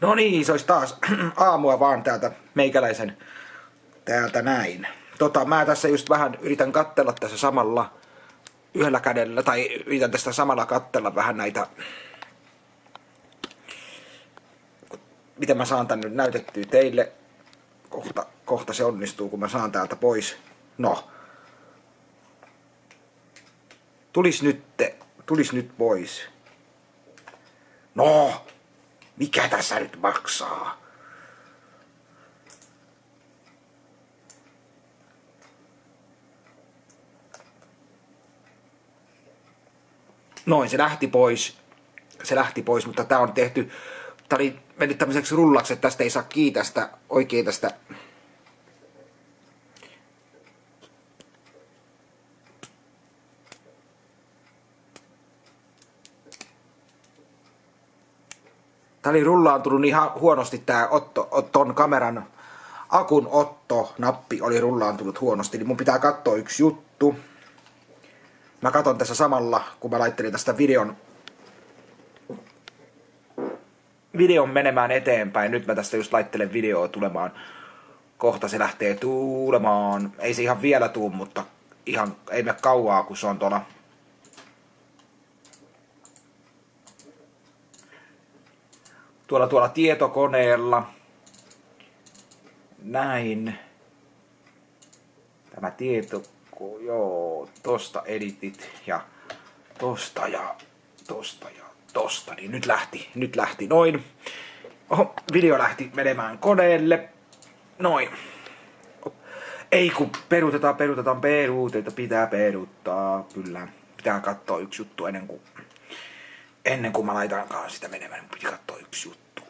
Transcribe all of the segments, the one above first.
No niin, se olisi taas aamua vaan täältä meikäläisen täältä näin. Tota, mä tässä just vähän yritän kattella tässä samalla yhdellä kädellä, tai yritän tästä samalla kattella vähän näitä, miten mä saan tän nyt näytettyä teille. Kohta, kohta se onnistuu, kun mä saan täältä pois. No. Tulis nyt, tulis nyt pois. No, mikä tässä nyt maksaa? Noin, se lähti pois. Se lähti pois, mutta tää on tehty... Tää oli mennyt tämmöiseksi rullaksi, että tästä ei saa kiitästä oikein tästä Tää oli rullaantunut niin huonosti tää otto, ton kameran akun otto-nappi oli rullaantunut huonosti, niin mun pitää katsoa yksi juttu. Mä katon tässä samalla, kun mä laittelin tästä videon videon menemään eteenpäin. Nyt mä tästä just laittelen videoa tulemaan. Kohta se lähtee tuulemaan. Ei se ihan vielä tuu, mutta ihan ei me kauaa, kun se on tuolla tuolla tuolla tietokoneella. Näin. Tämä tieto, joo, tosta editit ja tosta ja tosta ja tosta, niin nyt lähti, nyt lähti noin. Oho, video lähti menemään koneelle. Noin. Ei kun peruutetaan, peruutetaan, peruutetaan, pitää peruuttaa, kyllä. Pitää katsoa yksi juttu ennen kuin ennen kuin mä laitankaan sitä menemään, niin piti katsoa yksi juttu.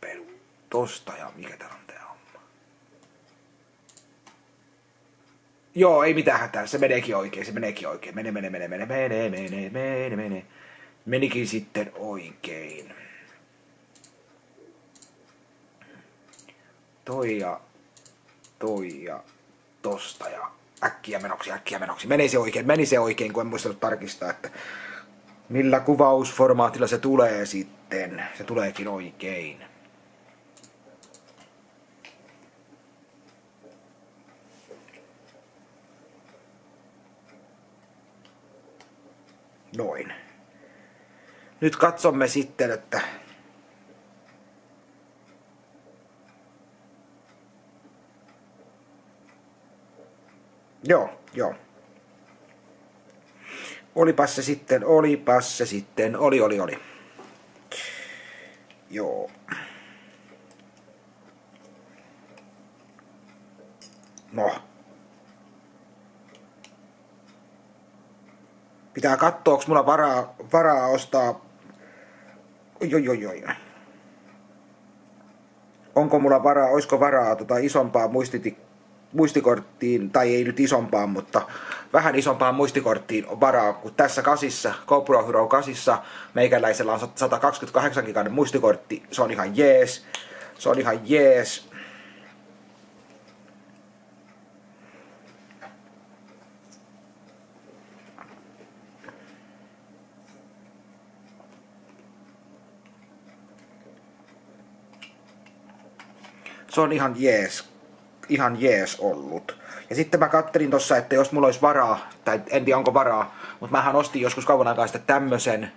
Peru tosta ja mikä täällä on tää homma. Joo, ei mitään hätää, se meneekin oikein, se meneekin oikein. Mene, mene, mene, mene, mene, mene, mene, mene. Menikin sitten oikein. Toi ja toi ja tosta ja äkkiä menoksi, äkkiä menoksi. Meni se oikein, meni se oikein, kun en muistanut tarkistaa, että millä kuvausformaatilla se tulee sitten. Se tuleekin oikein. Noin. Nyt katsomme sitten, että Joo, joo. Olipas se sitten, olipas se sitten, oli, oli, oli. Joo. No. Pitää katsoa, onko mulla varaa, varaa ostaa... Oi, oi, oi, Onko mulla varaa, olisiko varaa tota isompaa muistitikkaa muistikorttiin, tai ei nyt isompaan, mutta vähän isompaan muistikorttiin on varaa, kun tässä kasissa, GoPro Hero kasissa, meikäläisellä on 128 gigainen muistikortti, se on ihan jees, se on ihan jees. Se on ihan jees ihan jees ollut. Ja sitten mä kattelin tossa, että jos mulla olisi varaa, tai en tiedä onko varaa, mutta mähän ostin joskus kauan aikaa sitten tämmösen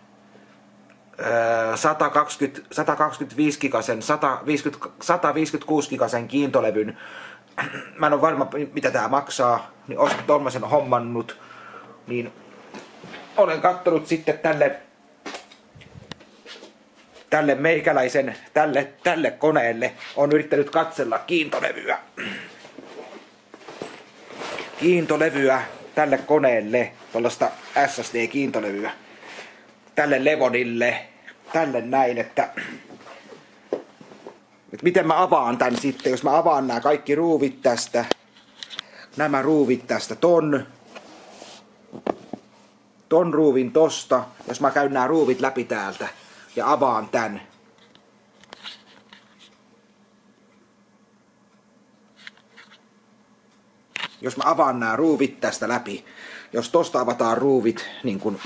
120, 125 gigasen, 150, 156 gigasen kiintolevyn. Mä en ole varma, mitä tää maksaa, niin ostin tommosen hommannut. Niin olen kattonut sitten tälle tälle meikäläisen, tälle, tälle koneelle on yrittänyt katsella kiintolevyä. Kiintolevyä tälle koneelle, tuollaista SSD-kiintolevyä. Tälle Levonille, tälle näin, että, että miten mä avaan tän sitten, jos mä avaan nämä kaikki ruuvit tästä, nämä ruuvit tästä, ton, ton ruuvin tosta, jos mä käyn nämä ruuvit läpi täältä, ja avaan tän. Jos mä avaan nämä ruuvit tästä läpi, jos tosta avataan ruuvit, niin kun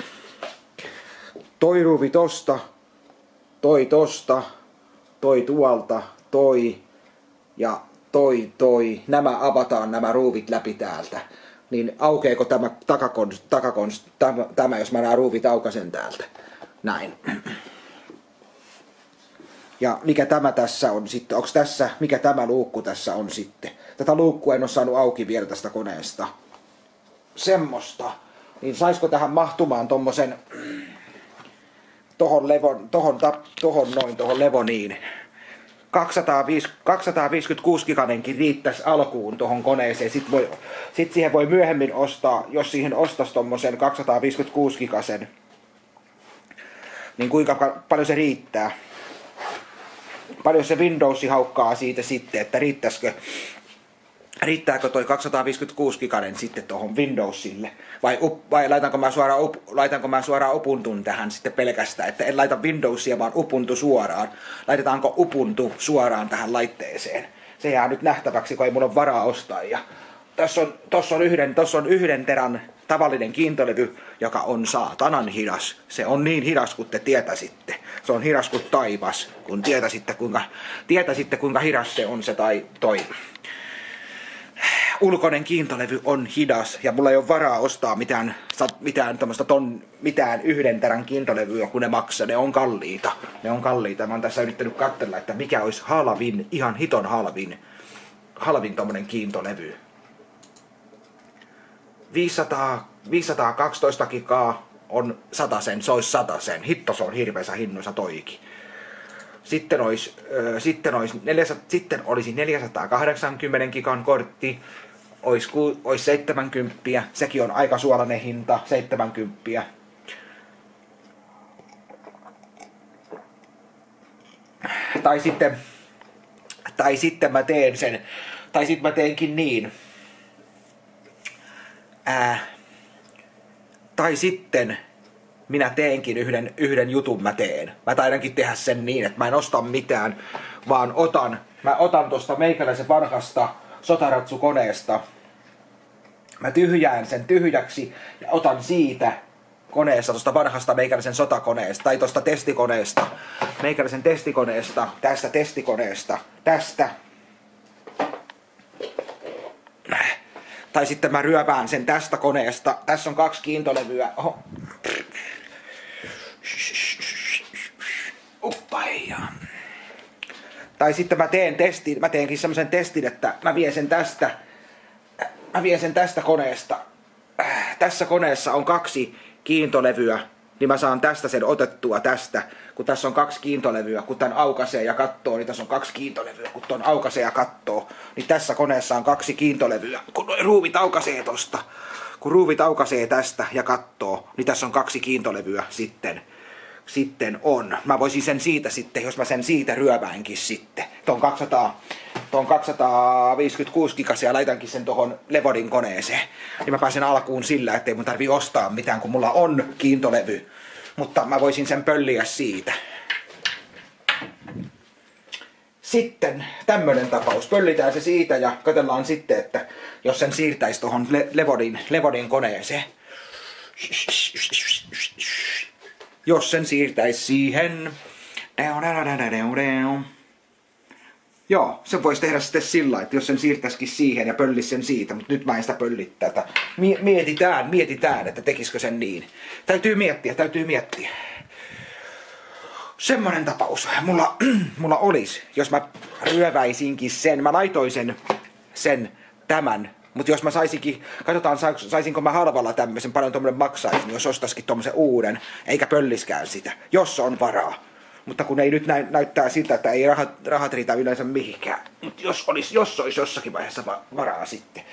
toi ruuvi tosta, toi tosta, toi tuolta, toi ja toi, toi. Nämä avataan nämä ruuvit läpi täältä. Niin aukeeko tämä takakons, takakons, tämä, tämä, jos mä nämä ruuvit aukasen täältä. Näin. Ja mikä tämä tässä on sitten? Onko tässä, mikä tämä luukku tässä on sitten? Tätä luukkua en ole saanut auki vielä tästä koneesta. Semmosta. Niin saisiko tähän mahtumaan tommosen tohon, levon, tohon, tohon noin, tohon levoniin. 256 giganenkin riittäisi alkuun tuohon koneeseen. Sitten, voi, sit siihen voi myöhemmin ostaa, jos siihen ostaisi tuommoisen 256 gigasen, niin kuinka paljon se riittää. Paljon se Windows haukkaa siitä sitten, että riittäisikö riittääkö toi 256 giganen sitten tuohon Windowsille? Vai, up, vai laitanko, mä suoraan up, laitanko mä suoraan Ubuntun tähän sitten pelkästään? Että en laita Windowsia, vaan Ubuntu suoraan. Laitetaanko Ubuntu suoraan tähän laitteeseen? Se jää nyt nähtäväksi, kun ei mulla ole varaa ostaa. Ja tässä on, tossa on, yhden, tossa on yhden terän tavallinen kiintolevy, joka on saatanan hidas. Se on niin hidas kuin te tietäisitte. Se on hidas kuin taivas, kun tietäisitte kuinka, tietäisitte, kuinka hidas se on se tai toi ulkoinen kiintolevy on hidas ja mulla ei ole varaa ostaa mitään, mitään, ton, mitään yhden terän kiintolevyä, kun ne maksaa. Ne on kalliita. Ne on kalliita. Mä oon tässä yrittänyt katsella, että mikä olisi halvin, ihan hiton halvin, halvin tommonen kiintolevy. 500, 512 gigaa on sen, se olisi sen. Hitto se on hirveässä hinnoissa toikin. Sitten olisi, äh, sitten, olisi 400, sitten olisi 480 gigan kortti, olisi, olisi 70, sekin on aika suolainen hinta, 70. Tai sitten, tai sitten mä teen sen, tai sitten mä teenkin niin. Ää, tai sitten minä teenkin yhden, yhden jutun mä teen. Mä taidankin tehdä sen niin, että mä en osta mitään, vaan otan, mä otan tuosta meikäläisen vanhasta sotaratsukoneesta mä tyhjään sen tyhjäksi ja otan siitä koneesta, tuosta vanhasta meikäläisen sotakoneesta tai tuosta testikoneesta, meikäläisen testikoneesta, tästä testikoneesta, tästä. Tai sitten mä ryövään sen tästä koneesta. Tässä on kaksi kiintolevyä. Oho. Uppaija. Tai sitten mä teen testin, mä teenkin semmoisen testin, että mä vien sen tästä mä vien sen tästä koneesta. Tässä koneessa on kaksi kiintolevyä, niin mä saan tästä sen otettua tästä. Kun tässä on kaksi kiintolevyä, kun tän aukaisee ja kattoo, niin tässä on kaksi kiintolevyä. Kun ton aukaisee ja kattoo, niin tässä koneessa on kaksi kiintolevyä. Kun noi ruuvit aukaisee tosta, kun ruuvit aukaisee tästä ja kattoo, niin tässä on kaksi kiintolevyä sitten sitten on. Mä voisin sen siitä sitten, jos mä sen siitä ryöväänkin sitten. Tuon 200, tuon 256 gigasia laitankin sen tuohon Levodin koneeseen. Niin mä pääsen alkuun sillä, ettei mun tarvi ostaa mitään, kun mulla on kiintolevy. Mutta mä voisin sen pölliä siitä. Sitten tämmönen tapaus. Pöllitään se siitä ja katsellaan sitten, että jos sen siirtäisi tuohon Le- Levodin, Levodin koneeseen jos sen siirtäisi siihen. Joo, se voisi tehdä sitten sillä, että jos sen siirtäisikin siihen ja pöllisi sen siitä, mutta nyt mä en sitä pöllit tätä. Mietitään, mietitään, että tekisikö sen niin. Täytyy miettiä, täytyy miettiä. Semmonen tapaus mulla, mulla olisi, jos mä ryöväisinkin sen, mä laitoisin sen tämän mutta jos mä saisinkin, katsotaan saisinko mä halvalla tämmöisen, paljon tuommoinen maksaisi, jos ostaisikin tuommoisen uuden, eikä pölliskään sitä, jos on varaa. Mutta kun ei nyt näy, näyttää siltä, että ei rahat, rahat riitä yleensä mihinkään. Mutta jos olisi, jos olisi jossakin vaiheessa varaa sitten.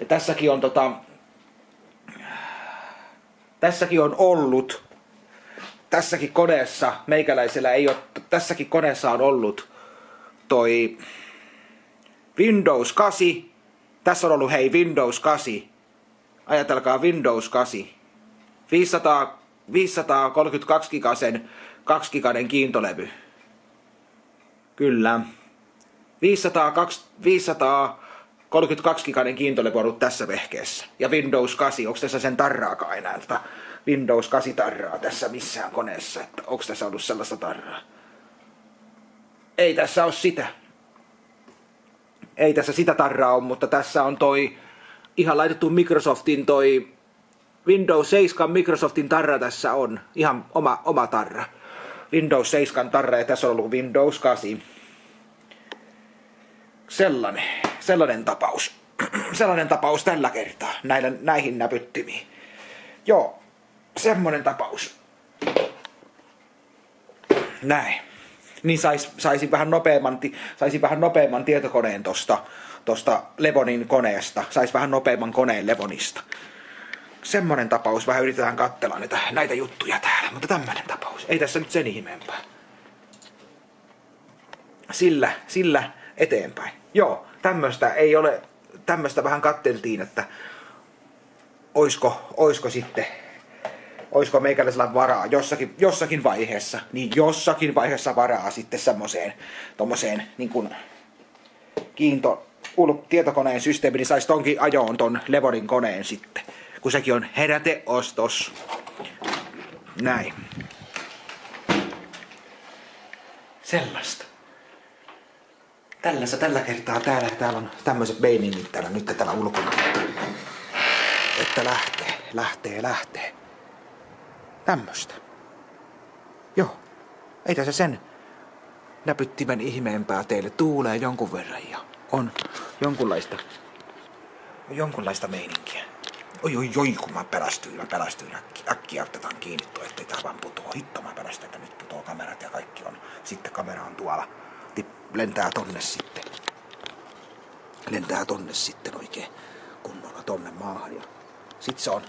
Ja tässäkin on tota, tässäkin on ollut, tässäkin koneessa, meikäläisellä ei ole, tässäkin koneessa on ollut toi Windows 8, tässä on ollut hei Windows 8. Ajatelkaa Windows 8. 500, 532 gigasen 2 giganen kiintolevy. Kyllä. 502, 532 giganen kiintolevy on ollut tässä vehkeessä. Ja Windows 8, onko tässä sen tarraakaan enää? Tätä Windows 8 tarraa tässä missään koneessa. Että onko tässä ollut sellaista tarraa? ei tässä ole sitä. Ei tässä sitä tarraa ole, mutta tässä on toi ihan laitettu Microsoftin toi Windows 7 Microsoftin tarra tässä on. Ihan oma, oma tarra. Windows 7 tarra ja tässä on ollut Windows 8. Sellainen, sellainen tapaus. sellainen tapaus tällä kertaa näillä, näihin näpyttimiin. Joo, semmonen tapaus. Näin. Niin sais, saisin vähän nopeamman, saisin vähän nopeamman tietokoneen tosta, tosta Levonin koneesta. Sais vähän nopeamman koneen Levonista. Semmonen tapaus. Vähän yritetään katsella näitä, näitä juttuja täällä. Mutta tämmönen tapaus. Ei tässä nyt sen ihmeempää. Sillä, sillä eteenpäin. Joo, tämmöstä ei ole, tämmöstä vähän katteltiin, että oisko, oisko sitten olisiko meikäläisellä varaa jossakin, jossakin vaiheessa, niin jossakin vaiheessa varaa sitten semmoiseen tommoseen niin kuin kiinto tietokoneen systeemi, niin saisi tonkin ajoon ton Levonin koneen sitten. Kun sekin on heräteostos. Näin. Sellaista. Tällässä tällä kertaa täällä, täällä on tämmöiset meiningit täällä nyt täällä ulkona. Että lähtee, lähtee, lähtee. Tämmöstä. Joo. Ei tässä sen näpyttimen ihmeempää teille tuulee jonkun verran ja on jonkunlaista, jonkunlaista meininkiä. Oi, oi, oi, kun mä pelästyin, mä pelästyin äkkiä, äkkiä otetaan kiinni toi, ettei tää vaan putoa. Hitto, mä pelästyin, että nyt putoo kamerat ja kaikki on. Sitten kamera on tuolla. Tip, lentää tonne sitten. Lentää tonne sitten oikein kunnolla tonne maahan. Ja sit se on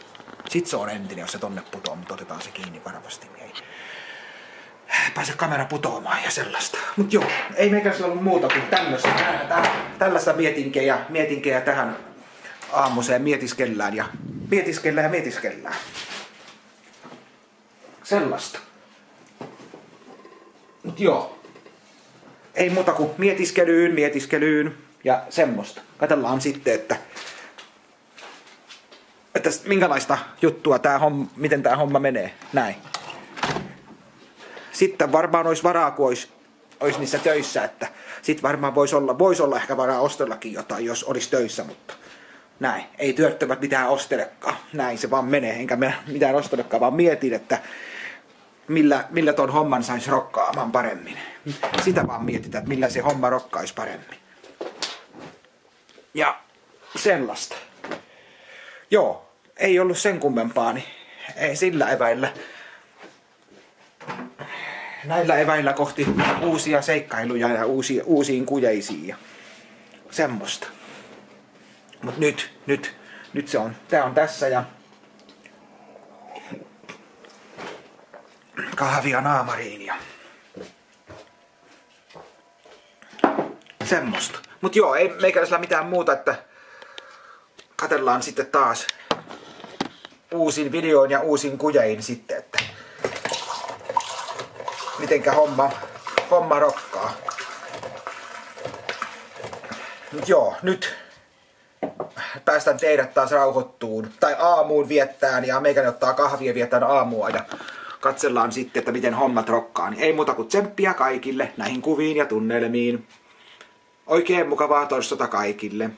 sit se on entinen, jos se tonne putoaa, mutta otetaan se kiinni varovasti, niin ei pääse kamera putoamaan ja sellaista. Mut joo, ei meikäläisellä ollut muuta kuin tämmöistä, tällaista mietinkejä, mietinkejä tähän aamuseen mietiskellään ja mietiskellään ja mietiskellään. Sellaista. Mut joo. Ei muuta kuin mietiskelyyn, mietiskelyyn ja semmoista. Katellaan sitten, että että minkälaista juttua tämä homma, miten tämä homma menee. Näin. Sitten varmaan olisi varaa, kun olisi, olisi niissä töissä, että sitten varmaan voisi olla, voisi olla ehkä varaa ostellakin jotain, jos olisi töissä, mutta näin. Ei työttömät mitään ostelekaan. Näin se vaan menee, enkä mä mitään ostelekaan, vaan mietin, että millä, millä ton homman saisi rokkaamaan paremmin. Sitä vaan mietitään, että millä se homma rokkaisi paremmin. Ja sellaista. Joo, ei ollut sen kummempaa, niin ei sillä eväillä. Näillä eväillä kohti uusia seikkailuja ja uusi, uusiin kujeisiin ja semmoista. Mut nyt, nyt, nyt se on, tää on tässä ja kahvia naamariin ja semmoista. Mut joo, ei meikäläisellä mitään muuta, että katellaan sitten taas uusin videoin ja uusin kujein sitten, että mitenkä homma, homma rokkaa. Mut joo, nyt päästän teidät taas rauhoittuun, tai aamuun viettään, ja meikäni ottaa kahvia viettään aamua, ja katsellaan sitten, että miten hommat rokkaa. Niin ei muuta kuin tsemppiä kaikille näihin kuviin ja tunnelmiin. Oikein mukavaa torstota kaikille.